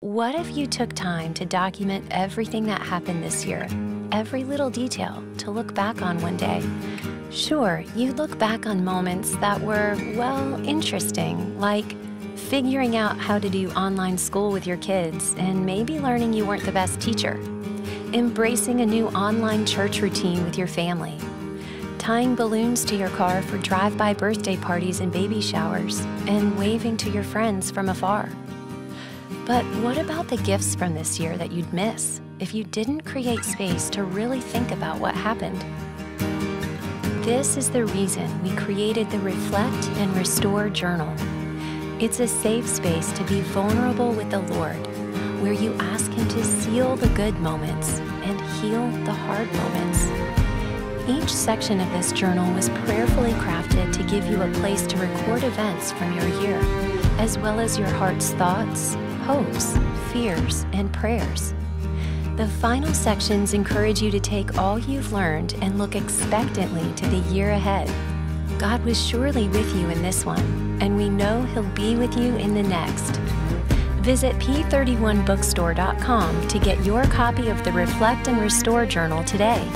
What if you took time to document everything that happened this year, every little detail to look back on one day? Sure, you'd look back on moments that were, well, interesting, like figuring out how to do online school with your kids and maybe learning you weren't the best teacher, embracing a new online church routine with your family, tying balloons to your car for drive by birthday parties and baby showers, and waving to your friends from afar. But what about the gifts from this year that you'd miss if you didn't create space to really think about what happened? This is the reason we created the Reflect and Restore Journal. It's a safe space to be vulnerable with the Lord, where you ask Him to seal the good moments and heal the hard moments. Each section of this journal was prayerfully crafted to give you a place to record events from your year, as well as your heart's thoughts, hopes, fears, and prayers. The final sections encourage you to take all you've learned and look expectantly to the year ahead. God was surely with you in this one, and we know He'll be with you in the next. Visit p31bookstore.com to get your copy of the Reflect and Restore Journal today.